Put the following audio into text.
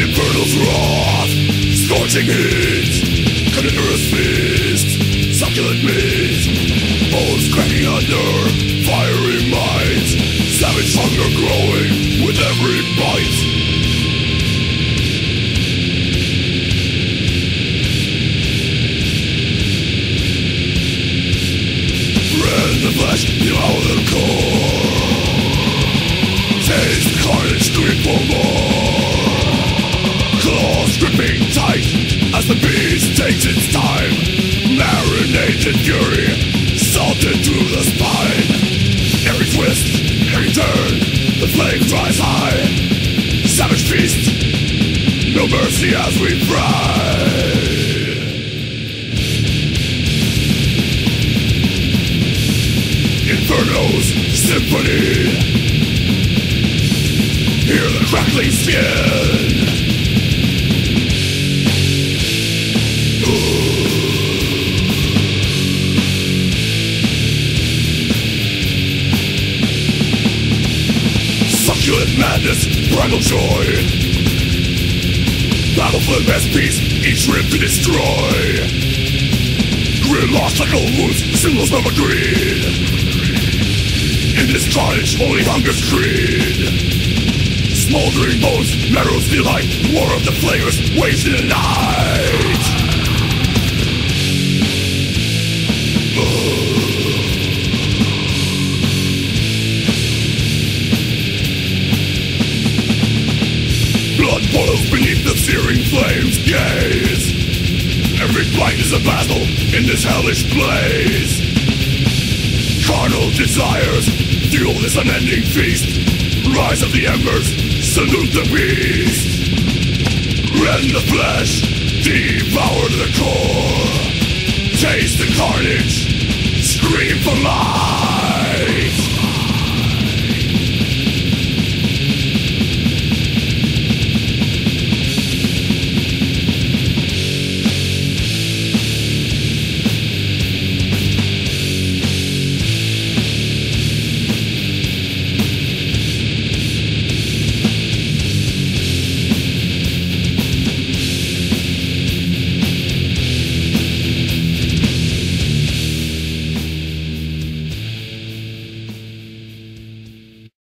Infernal's wrath, scorching heat, carnivorous feast, succulent meat, bones cracking under, fiery might, savage hunger growing with every bite. The flame high. Savage feast, no mercy as we fry. Inferno's symphony. Hear the crackling skin. Madness, primal joy. Battle for the best piece, each rib to destroy. Grim lost like old wounds, symbols of greed. In this carnage, only hunger's creed. Smoldering bones, marrows delight, war of the flavors, waged in the night. Blood boils beneath the searing flames, gaze. Every bite is a battle in this hellish blaze. Carnal desires fuel this unending feast. Rise of the embers, salute the beast. Rend the flesh, devour the core. Taste the carnage,